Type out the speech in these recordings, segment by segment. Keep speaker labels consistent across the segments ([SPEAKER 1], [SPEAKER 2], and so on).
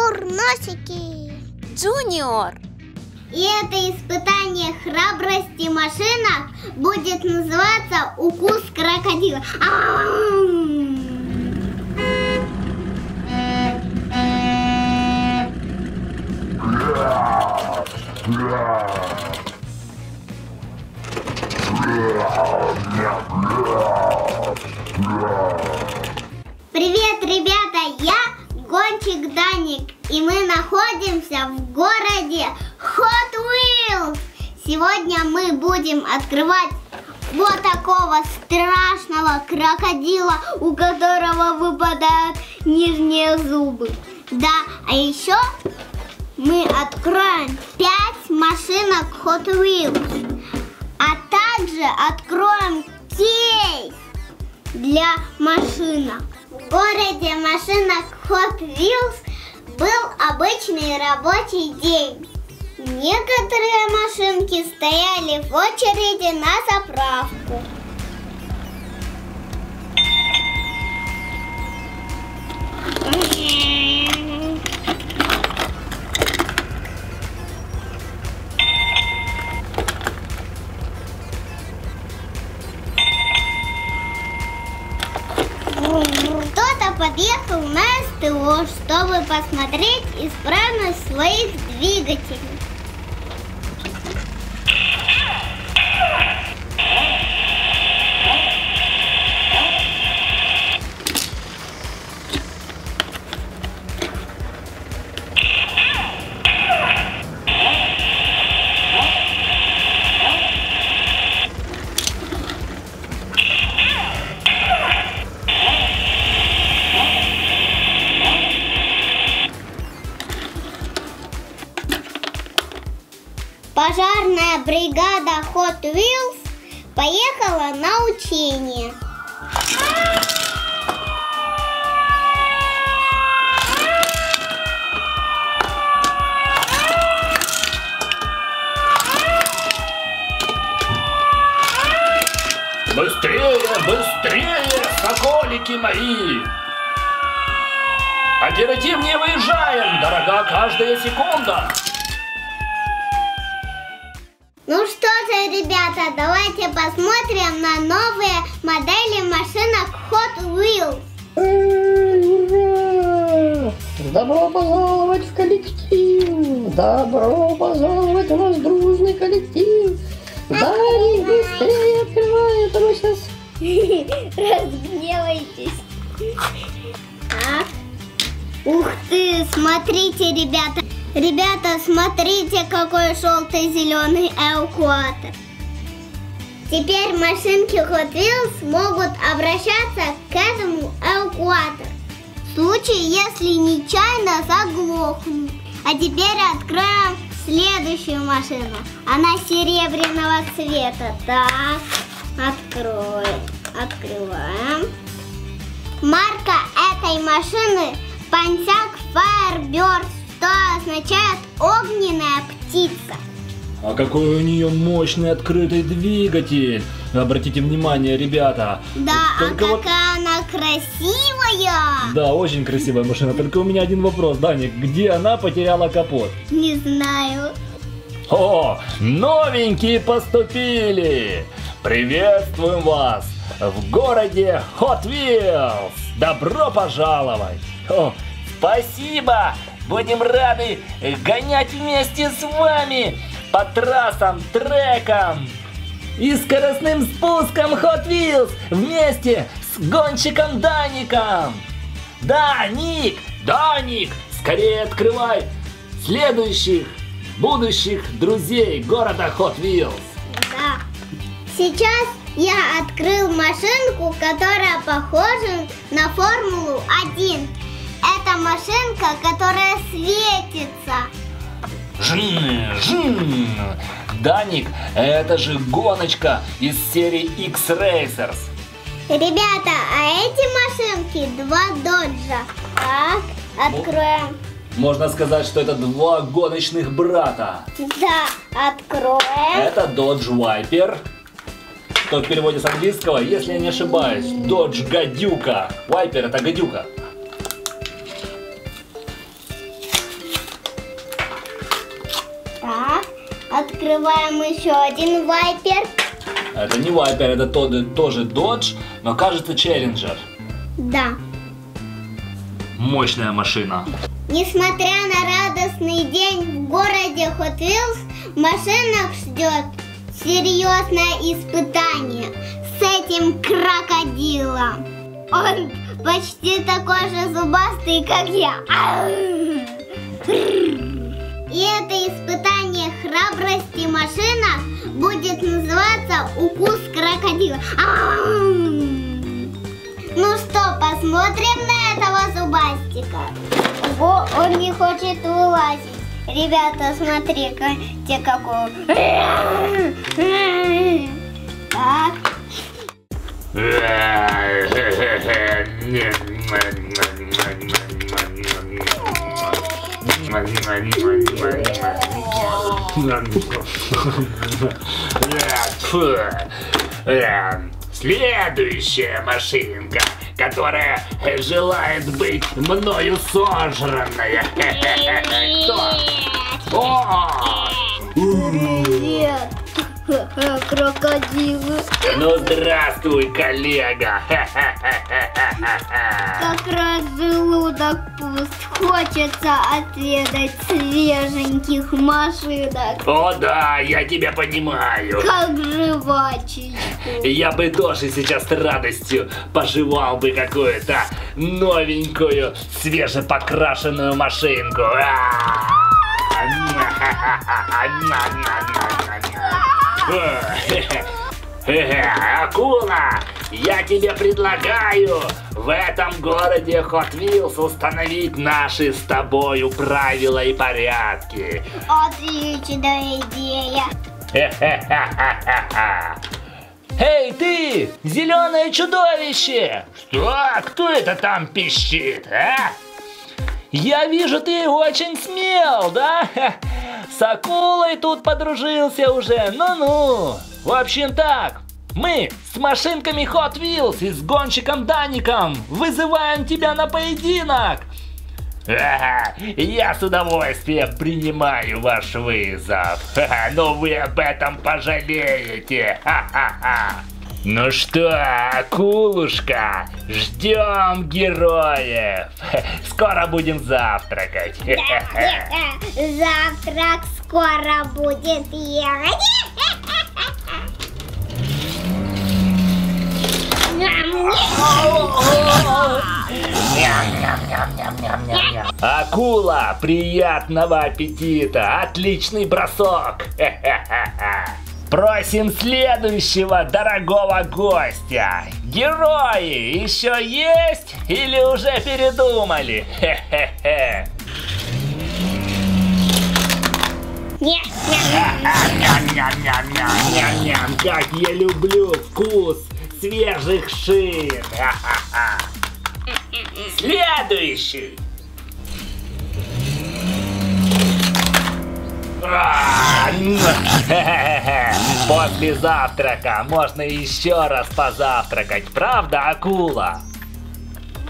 [SPEAKER 1] курносики.
[SPEAKER 2] Джуниор.
[SPEAKER 1] И это испытание храбрости в машинах будет называться укус крокодила. Ам! Гонщик Даник, и мы находимся в городе Hot Wheels. Сегодня мы будем открывать вот такого страшного крокодила, у которого выпадают нижние зубы. Да, а еще мы откроем 5 машинок Hot Wheels, а также откроем кейс для машинок. Городе машинок Hot Wheels был обычный рабочий день. Некоторые машинки стояли в очереди на заправку. Своих Пожарная бригада Hot Wheels поехала на учение.
[SPEAKER 3] Быстрее, быстрее, соколики мои! Оперативнее выезжаем, дорога каждая секунда!
[SPEAKER 1] Ну что же, ребята, давайте посмотрим на новые модели машинок Hot Wheels.
[SPEAKER 4] Добро пожаловать в коллектив! Добро пожаловать в наш дружный коллектив! Дарик, быстрее открывай, а то мы сейчас...
[SPEAKER 1] Разгневайтесь. Так. Ух ты, смотрите, ребята. Ребята, смотрите, какой желтый-зеленый эвакуатор. Теперь машинки Hot Wheels могут обращаться к этому эвакуатору. В случае, если нечаянно заглохнут. А теперь откроем следующую машину. Она серебряного цвета. Так, откроем. Открываем. Марка этой машины Пансяк Firebird, что означает огненная птица.
[SPEAKER 3] А какой у нее мощный открытый двигатель! Обратите внимание, ребята.
[SPEAKER 1] Да,
[SPEAKER 3] Только
[SPEAKER 1] а
[SPEAKER 3] вот-
[SPEAKER 1] какая она красивая!
[SPEAKER 3] Да, очень красивая машина. Только у меня один вопрос, Даник. Где она потеряла капот?
[SPEAKER 1] Не знаю.
[SPEAKER 3] О, новенькие поступили! Приветствуем вас в городе Hot Wheels! Добро пожаловать! О, спасибо! Будем рады гонять вместе с вами по трассам, трекам и скоростным спускам Hot Wheels вместе с гонщиком Даником! Да, Ник! Да, Ник! Скорее открывай следующих будущих друзей города Hot Wheels.
[SPEAKER 1] Да. Сейчас я открыл машинку, которая похожа на Формулу-1. Это машинка, которая светится.
[SPEAKER 3] Жин, жин. Даник, это же гоночка из серии X-Racers.
[SPEAKER 1] Ребята, а эти машинки два доджа. Так, откроем.
[SPEAKER 3] Можно сказать, что это два гоночных брата.
[SPEAKER 1] Да, откроем.
[SPEAKER 3] Это Dodge Viper. Что в переводе с английского, если я не ошибаюсь, Dodge Гадюка. Viper это гадюка.
[SPEAKER 1] Открываем еще один вайпер.
[SPEAKER 5] Это не Вайпер, это то- тоже Dodge, но кажется Челленджер.
[SPEAKER 1] Да.
[SPEAKER 5] Мощная машина.
[SPEAKER 1] Несмотря на радостный день в городе Hot Wheels, машинах ждет серьезное испытание с этим крокодилом. Он почти такой же зубастый, как я. И это испытание храбрости машинах будет называться «Укус крокодила». Ну что, посмотрим на этого зубастика. Ого, он не хочет вылазить. Ребята, смотри-ка, те какой. Так,
[SPEAKER 3] Следующая машинка, которая желает быть мною сожранная. Кто? О!
[SPEAKER 1] привет, крокодилы.
[SPEAKER 3] Ну здравствуй, коллега.
[SPEAKER 1] Как раз желудок пуст. Хочется отведать свеженьких машинок.
[SPEAKER 3] О да, я тебя понимаю.
[SPEAKER 1] Как жвачечку.
[SPEAKER 3] Я бы тоже сейчас с радостью пожевал бы какую-то новенькую, свежепокрашенную машинку. Акула, я тебе предлагаю в этом городе Hot Wheels установить наши с тобою правила и порядки.
[SPEAKER 1] Отличная идея.
[SPEAKER 5] Эй, ты! Зеленое чудовище!
[SPEAKER 3] Что? Кто это там пищит, а?
[SPEAKER 5] Я вижу, ты очень смел, да? С акулой тут подружился уже, ну-ну. В общем так, мы с машинками Hot Wheels и с гонщиком Даником вызываем тебя на поединок.
[SPEAKER 3] Я с удовольствием принимаю ваш вызов. Но вы об этом пожалеете. Ну что, акулушка, ждем героев. Скоро будем завтракать.
[SPEAKER 1] Завтрак скоро будет
[SPEAKER 3] Акула, приятного аппетита, отличный бросок. Просим следующего дорогого гостя. Герои еще есть или уже передумали? Хе-хе-хе. Как я люблю вкус свежих шин. Следующий. А, хе-хе-хе. После завтрака можно еще раз позавтракать, правда, акула?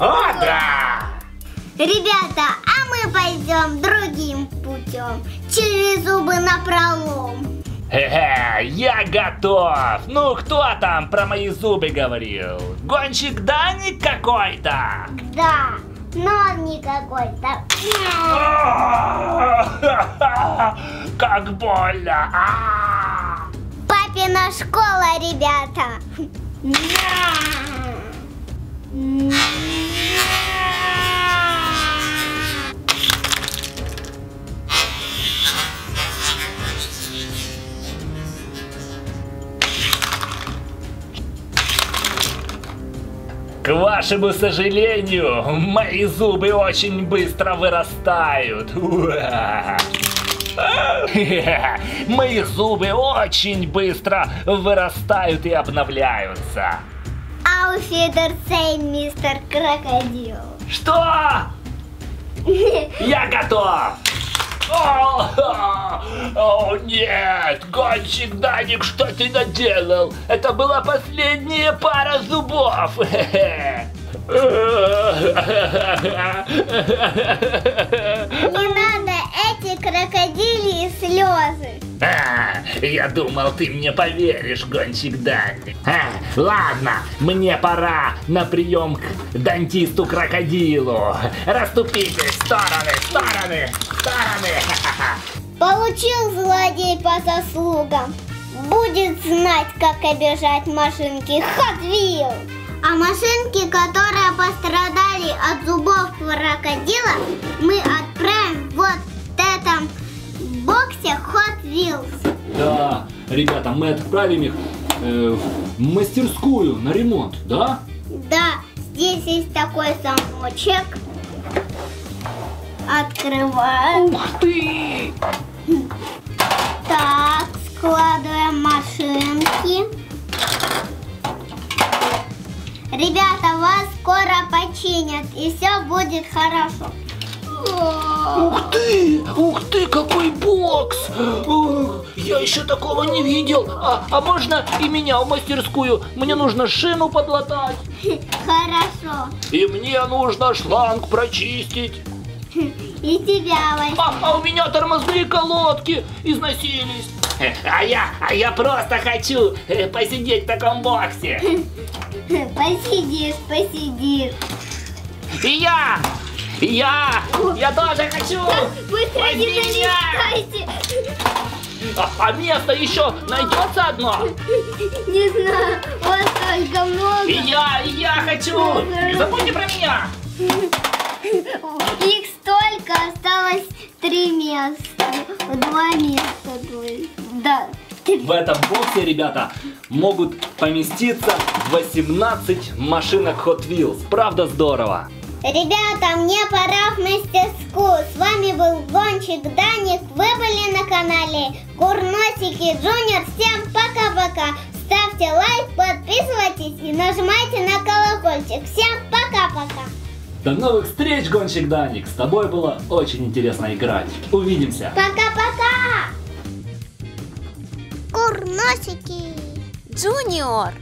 [SPEAKER 3] О, да!
[SPEAKER 1] Ребята, а мы пойдем другим путем. Через зубы на пролом.
[SPEAKER 3] Хе-хе, я готов! Ну, кто там про мои зубы говорил? Гонщик Даник какой-то?
[SPEAKER 1] Да, но он не какой-то.
[SPEAKER 3] Как больно! А!
[SPEAKER 1] Папина школа, ребята.
[SPEAKER 3] К вашему сожалению, мои зубы очень быстро вырастают. Уа! Мои зубы очень быстро вырастают и обновляются.
[SPEAKER 1] Ауфидерсейн, мистер Крокодил.
[SPEAKER 3] Что? Я готов! О, нет! Гонщик Даник, что ты наделал? Это была последняя пара зубов!
[SPEAKER 1] Не надо эти крокодильи слезы.
[SPEAKER 3] А,
[SPEAKER 6] Я думал, ты мне поверишь, гонщик Даник. А, ладно, мне пора на прием к дантисту-крокодилу. Расступитесь, в стороны, стороны, стороны.
[SPEAKER 1] Получил злодей по заслугам. Будет знать, как обижать машинки Wheels. А машинки, которые пострадали от зубов крокодила, мы
[SPEAKER 3] ребята, мы отправим их э, в мастерскую на ремонт, да?
[SPEAKER 1] Да, здесь есть такой замочек. Открываем.
[SPEAKER 3] Ух ты!
[SPEAKER 1] Так, складываем машинки. Ребята, вас скоро починят, и все будет хорошо.
[SPEAKER 3] Ух ты! Ух ты, какой бокс! Я еще такого не видел. А, а можно и меня в мастерскую? Мне нужно шину подлатать.
[SPEAKER 1] Хорошо.
[SPEAKER 3] И мне нужно шланг прочистить.
[SPEAKER 1] И тебя возьму.
[SPEAKER 3] А, а у меня тормозные колодки износились.
[SPEAKER 6] А я, а я просто хочу э, посидеть в таком боксе.
[SPEAKER 1] Посидишь, посидишь.
[SPEAKER 3] И я! Я! Я тоже хочу!
[SPEAKER 1] Быстро не
[SPEAKER 3] Возьми
[SPEAKER 1] залезайте.
[SPEAKER 3] А, а место еще найдется одно?
[SPEAKER 1] Не знаю, вот только много.
[SPEAKER 3] И я, и я хочу! Не забудьте про меня!
[SPEAKER 1] Их столько, осталось три места. Два места. Да.
[SPEAKER 3] В этом боксе, ребята, могут поместиться 18 машинок Hot Wheels. Правда здорово?
[SPEAKER 1] Ребята, мне пора в мастерскую. С вами был Гонщик Даник. Вы были на канале Курносики Джуниор. Всем пока-пока. Ставьте лайк, подписывайтесь и нажимайте на колокольчик. Всем пока-пока.
[SPEAKER 3] До новых встреч, гонщик Даник! С тобой было очень интересно играть. Увидимся!
[SPEAKER 1] Пока-пока. Курносики.
[SPEAKER 2] Джуниор.